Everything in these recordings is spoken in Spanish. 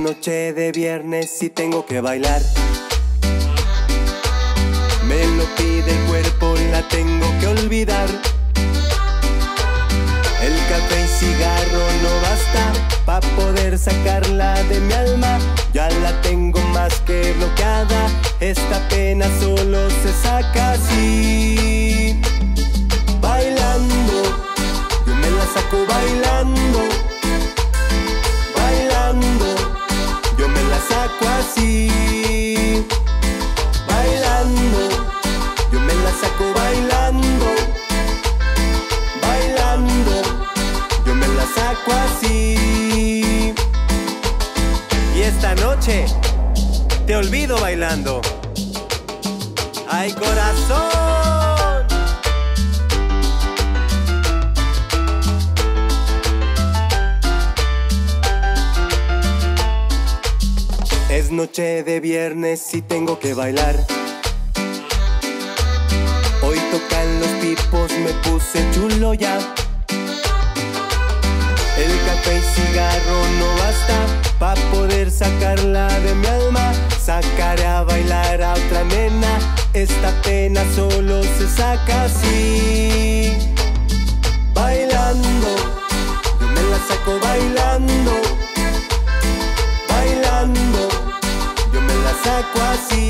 noche de viernes y tengo que bailar. Me lo pide el cuerpo, la tengo que olvidar. El café y cigarro no basta para poder sacarla de mi alma. Ya la tengo más que bloqueada. Esta pena solo se saca así. Olvido bailando. ¡Ay, corazón! Es noche de viernes y tengo que bailar. Hoy tocan los pipos, me puse chulo ya. El café y cigarro no basta pa' poder sacarla. Sacaré a bailar a otra nena. Esta pena solo se saca así. Bailando, yo me la saco bailando. Bailando, yo me la saco así.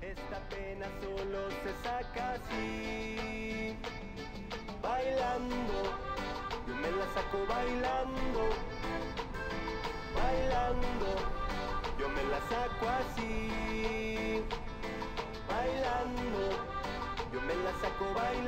Esta pena solo se saca así. Bailando, yo me la saco bailando. Bailando, yo me la saco así. Bailando, yo me la saco bailando.